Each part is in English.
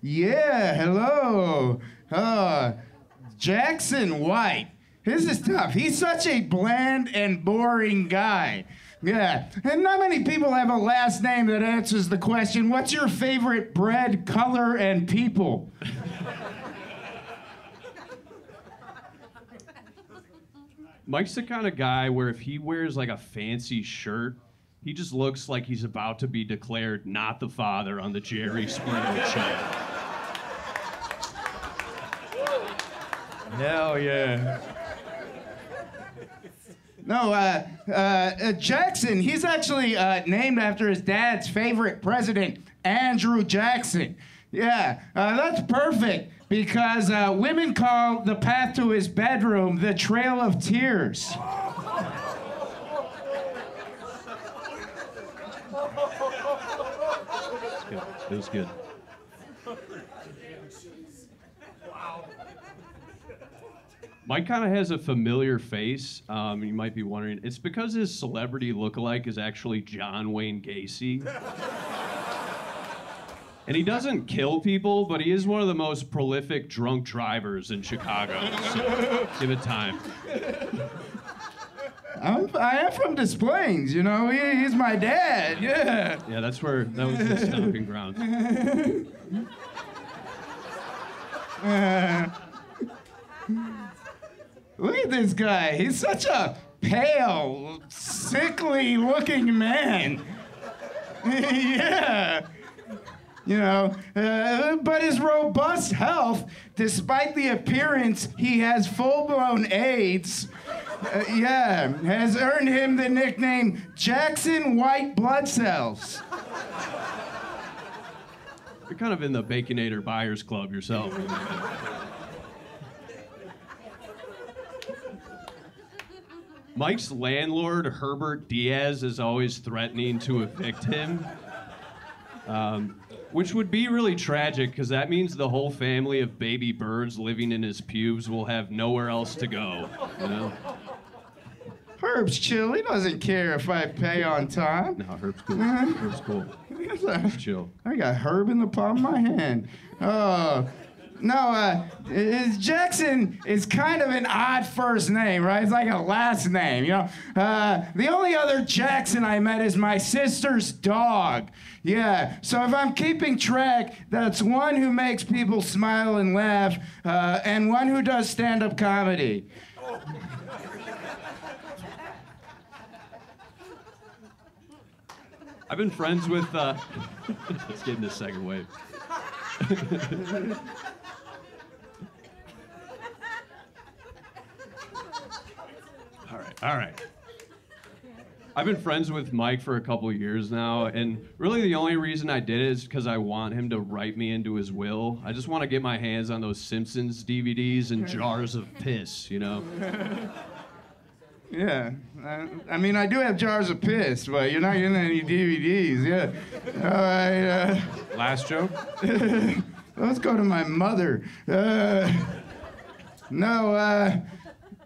Yeah, hello. Uh, Jackson White. This is tough. He's such a bland and boring guy. Yeah, and not many people have a last name that answers the question what's your favorite bread, color, and people? Mike's the kind of guy where if he wears like a fancy shirt, he just looks like he's about to be declared not the father on the Jerry Springer show. Hell yeah. No, uh, uh, uh, Jackson, he's actually uh, named after his dad's favorite president, Andrew Jackson. Yeah, uh, that's perfect because uh, women call the path to his bedroom the Trail of Tears. It was good. Mike kind of has a familiar face. Um, you might be wondering. It's because his celebrity lookalike is actually John Wayne Gacy. and he doesn't kill people, but he is one of the most prolific drunk drivers in Chicago. So give it time. I'm, I am from Des Plaines, you know. He, he's my dad. Yeah. Yeah, that's where that was his stomping ground. Uh, look at this guy. He's such a pale, sickly looking man. yeah. You know, uh, but his robust health, despite the appearance he has full blown AIDS, uh, yeah, has earned him the nickname Jackson White Blood Cells. You're kind of in the Baconator Buyers Club yourself. Mike's landlord, Herbert Diaz, is always threatening to evict him. Um, which would be really tragic because that means the whole family of baby birds living in his pubes will have nowhere else to go. You know? Herb's chill. He doesn't care if I pay on time. No, Herb's cool. Herb's cool. Just chill. I got Herb in the palm of my hand. Oh. No, uh, is Jackson is kind of an odd first name, right? It's like a last name, you know. Uh, the only other Jackson I met is my sister's dog. Yeah, so if I'm keeping track, that's one who makes people smile and laugh, uh, and one who does stand-up comedy. I've been friends with. Uh, let's get into the second wave. all right, all right. I've been friends with Mike for a couple years now, and really the only reason I did it is because I want him to write me into his will. I just want to get my hands on those Simpsons DVDs and jars of piss, you know? Yeah, I, I mean, I do have jars of piss, but you're not getting any DVDs. Yeah. All right. Uh, Last joke? let's go to my mother. Uh, no, uh,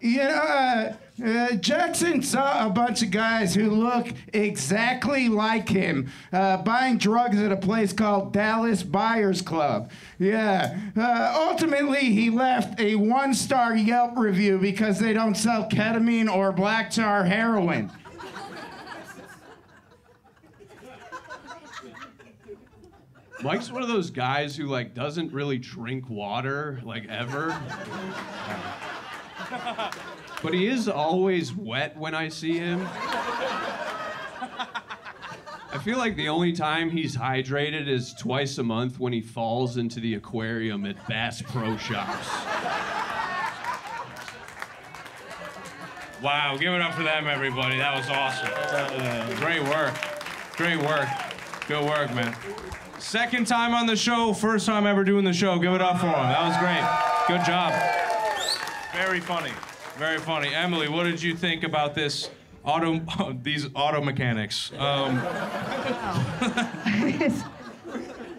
you know, uh, uh, Jackson saw a bunch of guys who look exactly like him uh, buying drugs at a place called Dallas Buyers Club. Yeah. Uh, ultimately, he left a one star Yelp review because they don't sell ketamine or black tar heroin. Mike's one of those guys who like doesn't really drink water like ever. But he is always wet when I see him. I feel like the only time he's hydrated is twice a month when he falls into the aquarium at Bass Pro Shops. Wow, give it up for them, everybody. That was awesome. Great work. Great work. Good work, man. Second time on the show, first time ever doing the show. Give it up for him. That was great. Good job. Very funny. Very funny. Emily, what did you think about this auto these auto mechanics? Um, it's,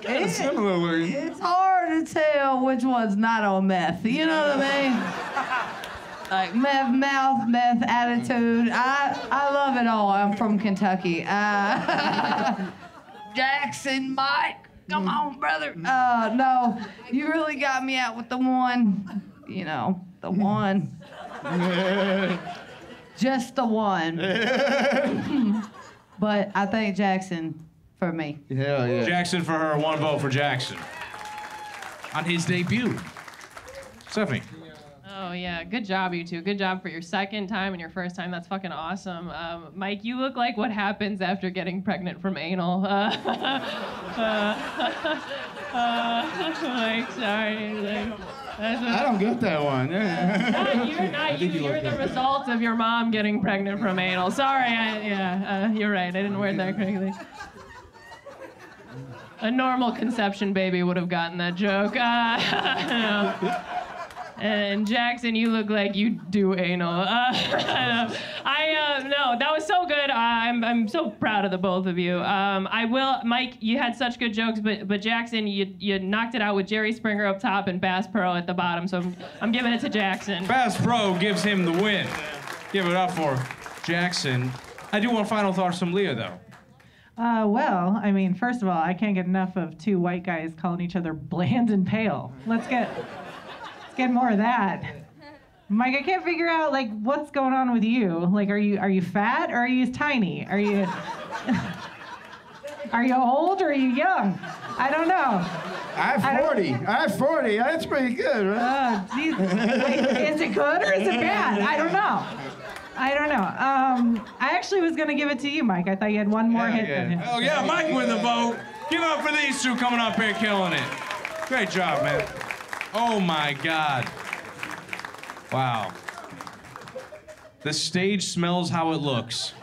it- Similar looking. it's hard to tell which one's not on meth. You know what I mean? Like meth mouth, meth attitude. I I love it all. I'm from Kentucky. Uh, Jackson Mike. Come on, brother. Uh, no, you really got me out with the one. You know, the one. Just the one. but I think Jackson for me. Hell yeah. Jackson for her, one vote for Jackson. On his debut. Stephanie. Oh yeah, good job, you two. Good job for your second time and your first time. That's fucking awesome. Um, Mike, you look like what happens after getting pregnant from anal. Uh, uh, uh, Mike, sorry. Like, that's what- I don't get that one. not, you're not you. You're the result of your mom getting pregnant from anal. Sorry, I, yeah, uh, you're right. I didn't word that correctly. A normal conception baby would have gotten that joke. Uh, no. And Jackson, you look like you do anal. Uh, I uh, no, that was so good. I'm I'm so proud of the both of you. Um, I will, Mike. You had such good jokes, but but Jackson, you you knocked it out with Jerry Springer up top and Bass Pro at the bottom. So I'm, I'm giving it to Jackson. Bass Pro gives him the win. Give it up for Jackson. I do want final thoughts from Leah, though. Uh, well, I mean, first of all, I can't get enough of two white guys calling each other bland and pale. Let's get, let's get more of that. Mike, I can't figure out like what's going on with you. Like, are you are you fat or are you tiny? Are you are you old or are you young? I don't know. I'm 40. I'm 40. That's pretty good, right? Oh, geez. Like, is it good or is it bad? I don't know. I don't know. Um, I actually was gonna give it to you, Mike. I thought you had one more Yeah, hit yeah. than him. Oh yeah, Mike with the vote. Give up for these two coming up here killing it. Great job, man. Oh my God. Wow. The stage smells how it looks.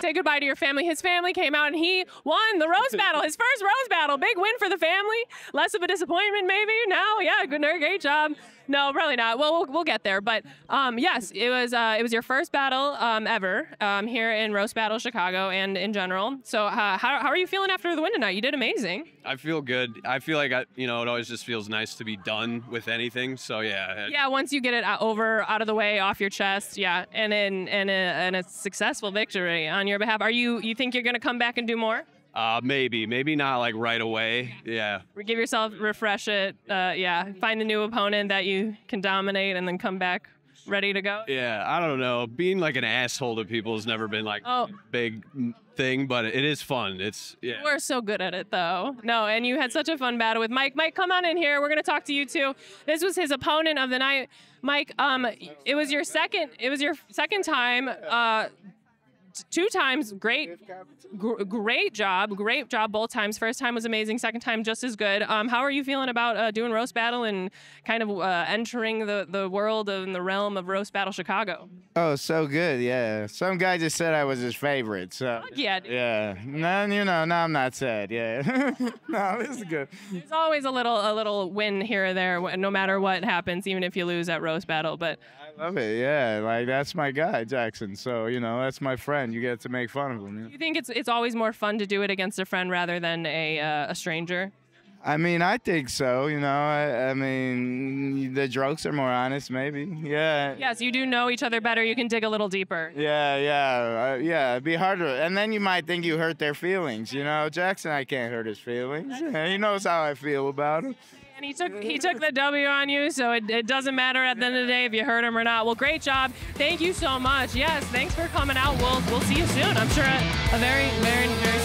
Say goodbye to your family. His family came out and he won the roast battle. His first roast battle. Big win for the family. Less of a disappointment, maybe. No, yeah, good, great job. No, probably not. Well, we'll, we'll get there. But um, yes, it was uh, it was your first battle um, ever um, here in Roast Battle Chicago and in general. So uh, how, how are you feeling after the win tonight? You did amazing. I feel good. I feel like I, you know, it always just feels nice to be done with anything. So yeah. Yeah, once you get it over, out of the way, off your chest, yeah, and in and a, and a successful victory on your behalf. Are you you think you're gonna come back and do more? Uh, maybe, maybe not like right away. Yeah. give yourself refresh it uh, yeah find a new opponent that you can dominate and then come back ready to go Yeah. I don't know. Being like an asshole to people has never been like Oh. a big mm, thing, but it is fun. It's yeah. we're so good at it though no and you had such a fun battle with mike mike come on in here we're going to talk to you too this was his opponent of the night mike um it was your second it was your second time uh two times great gr- great job great job both times first time was amazing second time just as good um, how are you feeling about uh, doing roast battle and kind of uh, entering the, the world and the realm of roast battle chicago Oh, so good, yeah. Some guy just said I was his favorite, so. yeah dude. Yeah. No, you know, no, I'm not sad, yeah. no, this is good. there's always a little a little win here or there no matter what happens even if you lose at roast battle but I love it, yeah. Like, that's my guy, Jackson. So, you know, that's my friend. You get to make fun of him. you know? you think it's it's always more fun to do it against a friend rather than a uh, a stranger I mean, I think so, you know. I, I mean, the jokes are more honest, maybe. Yeah. yes you do know each other better you can dig a little deeper Yeah, yeah, uh, yeah. It'd be harder, and then you might think you hurt their feelings. You know, Jackson, I can't hurt his feelings. he knows how I feel about him. And he took he took the W on you, so it, it doesn't matter at the end of the day if you hurt him or not. Well, great job. Thank you so much. Yes, thanks for coming out. We'll we'll see you soon. I'm sure a, a very very very